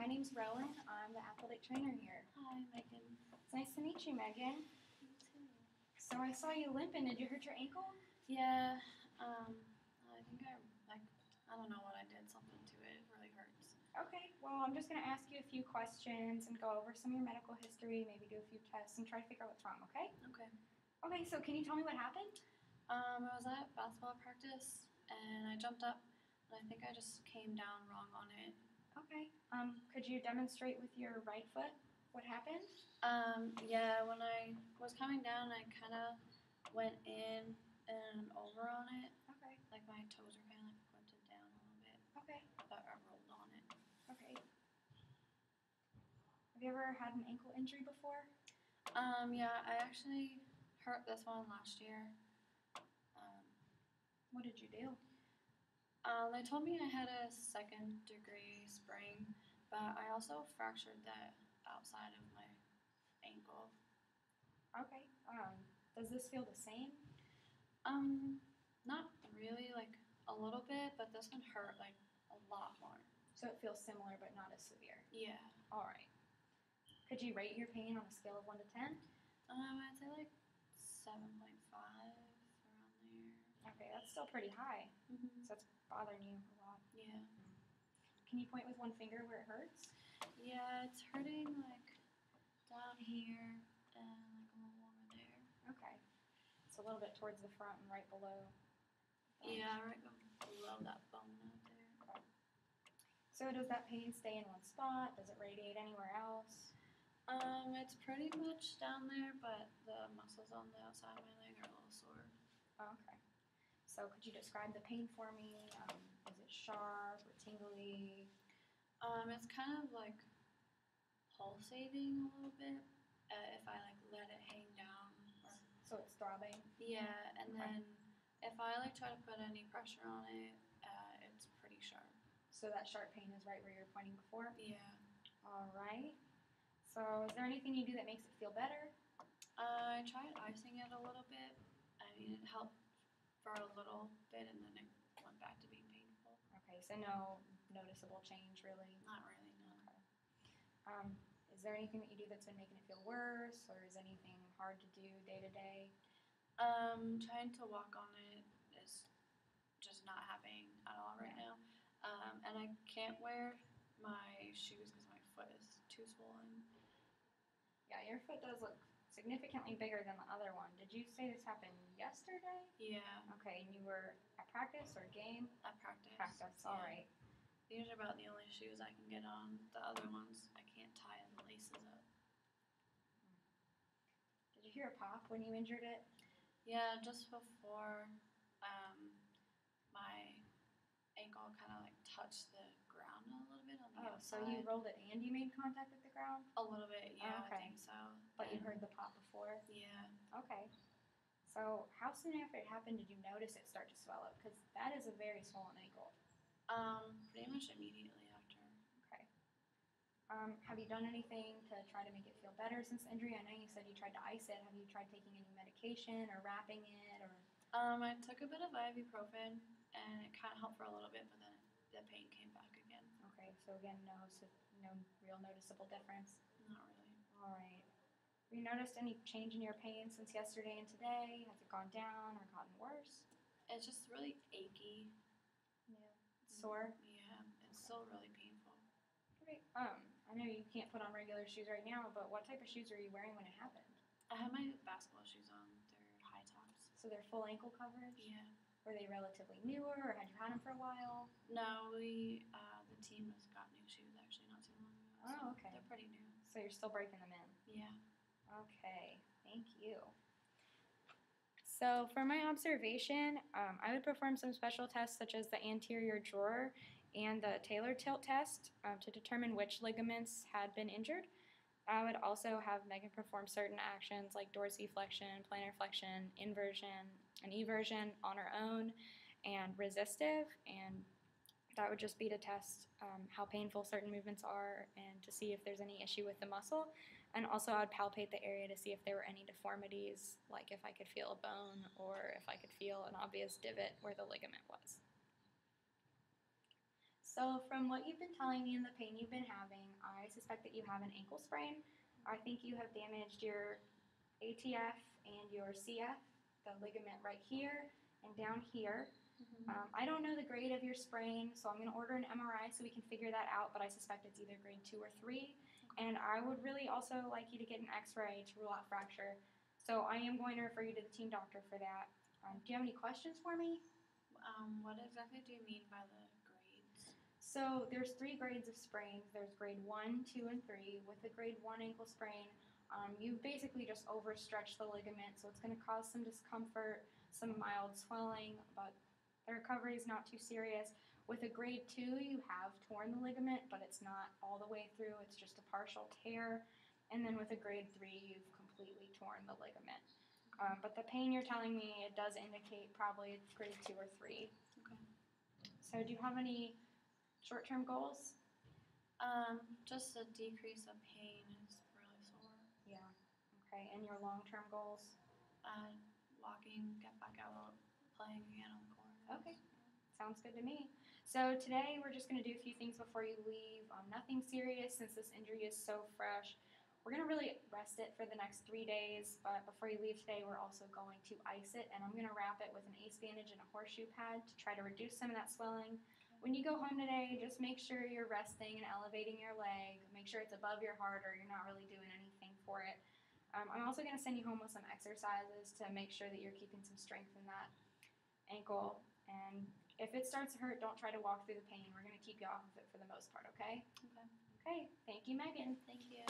my name's Rowan. I'm the athletic trainer here. Hi, Megan. It's nice to meet you, Megan. You too. So I saw you limping. Did you hurt your ankle? Yeah, um, I think I, like, I don't know what I did, something to it. It really hurts. Okay, well, I'm just going to ask you a few questions and go over some of your medical history, maybe do a few tests and try to figure out what's wrong, okay? Okay. Okay, so can you tell me what happened? Um, I was at basketball practice and I jumped up and I think I just came down wrong on it. Okay. Um, could you demonstrate with your right foot what happened? Um, yeah, when I was coming down, I kind of went in and over on it. Okay. Like my toes were kind of like pointed down a little bit, Okay. but I rolled on it. Okay. Have you ever had an ankle injury before? Um, yeah, I actually hurt this one last year. Um, What did you do? Um, they told me I had a second degree sprain, but I also fractured the outside of my ankle. Okay. Um, does this feel the same? Um, not really, like a little bit, but this one hurt like a lot more. So it feels similar but not as severe. Yeah. All right. Could you rate your pain on a scale of 1 to 10? Um, I'd say like 7.5 around there. Okay, that's still pretty high. Mm-hmm. So that's bothering you a lot. Yeah. Can you point with one finger where it hurts? Yeah, it's hurting like down here and like a little over there. Okay. It's a little bit towards the front and right below. Yeah, right below that bone out there. So does that pain stay in one spot? Does it radiate anywhere else? Um, it's pretty much down there, but the muscles on the outside of my leg are a little sore. Oh, okay. So could you describe the pain for me? Um, is it sharp or tingly? Um, it's kind of like pulsating a little bit uh, if I like let it hang down. Or, So it's throbbing? yeah, and Okay. then if I like try to put any pressure on it, uh, it's pretty sharp. So that sharp pain is right where you're pointing before? Yeah. All right. So is there anything you do that makes it feel better? Uh, I tried icing it a little bit. I mean, it helped for a little bit, and then it went back to being painful. Okay, so no noticeable change really. Not really, no. Um, is there anything that you do that's been making it feel worse, or is anything hard to do day to day? Um, trying to walk on it is just not happening at all right now. Um, and I can't wear my shoes because my foot is too swollen. Yeah, your foot does look significantly bigger than the other one. Did you say this happened yesterday? Yeah, Okay, and you were at practice or game? at practice. Practice, all yeah. right. These are about the only shoes I can get on. The other ones I can't tie the laces up. Did you hear a pop when you injured it? Yeah, just before um, my ankle kind of like touched the ground a little bit on the Oh, so you rolled it and you made contact with the ground, a little bit, yeah, Okay. I think so. but you heard the pop before? Yeah. Okay. So how soon after it happened did you notice it start to swell up? Because that is a very swollen ankle. Um, pretty much immediately after. Okay. Um, have you done anything to try to make it feel better since the injury? I know you said you tried to ice it. Have you tried taking any medication or wrapping it or? Um, I took a bit of ibuprofen and it kind of helped for a little bit, but then the pain came back. Okay, so again, no, so no real noticeable difference. Not really. All right. Have you noticed any change in your pain since yesterday and today? Has it gone down or gotten worse? It's just really achy. Yeah. Sore? Yeah, it's still really painful. Okay. Um, I know you can't put on regular shoes right now, but what type of shoes were you wearing when it happened? I have my basketball shoes on. They're high tops. So they're full ankle coverage? Yeah. Were they relatively newer or had you had them for a while? No, we uh, team has got new shoes actually not too long ago. Oh, so okay. They're pretty new. So you're still breaking them in? Yeah. Okay, thank you. So for my observation, um, I would perform some special tests such as the anterior drawer and the talar tilt test um, to determine which ligaments had been injured. I would also have Megan perform certain actions like dorsiflexion, plantar flexion, inversion, and eversion on her own, and resistive, and that would just be to test um, how painful certain movements are and to see if there's any issue with the muscle. And also, I would palpate the area to see if there were any deformities, like if I could feel a bone or if I could feel an obvious divot where the ligament was. So So, from what you've been telling me and the pain you've been having, I suspect that you have an ankle sprain. I think you have damaged your ATF and your CF, the ligament right here and down here. Um, I don't know the grade of your sprain, so I'm going to order an MRI so we can figure that out, but I suspect it's either grade 2 or 3. And I would really also like you to get an x ray to rule out fracture. So, I am going to refer you to the team doctor for that. Um, do you have any questions for me? Um, what exactly do you mean by the grades? So there's three grades of sprains. There's grade one, two, and three. With the grade one ankle sprain, um, you basically just overstretched the ligament, so it's going to cause some discomfort, some mild swelling, but the recovery is not too serious. With a grade two, you have torn the ligament, but it's not all the way through. It's just a partial tear. And then with a grade three, you've completely torn the ligament. Um, but the pain you're telling me, it does indicate probably it's grade two or three. Okay. So do you have any short-term goals? Um, just a decrease of pain is really sore. Yeah. Okay. And your long-term goals? Uh, walking, get back out, playing again on the court. Okay. Sounds good to me. So today we're just going to do a few things before you leave. Um, nothing serious since this injury is so fresh. We're going to really rest it for the next three days, but before you leave today, we're also going to ice it, and I'm going to wrap it with an ace bandage and a horseshoe pad to try to reduce some of that swelling. When you go home today, just make sure you're resting and elevating your leg. Make sure it's above your heart, or you're not really doing anything for it. Um, I'm also going to send you home with some exercises to make sure that you're keeping some strength in that ankle. And if it starts to hurt, don't try to walk through the pain. We're going to keep you off of it for the most part, okay? Okay. Okay, thank you, Megan. Thank you.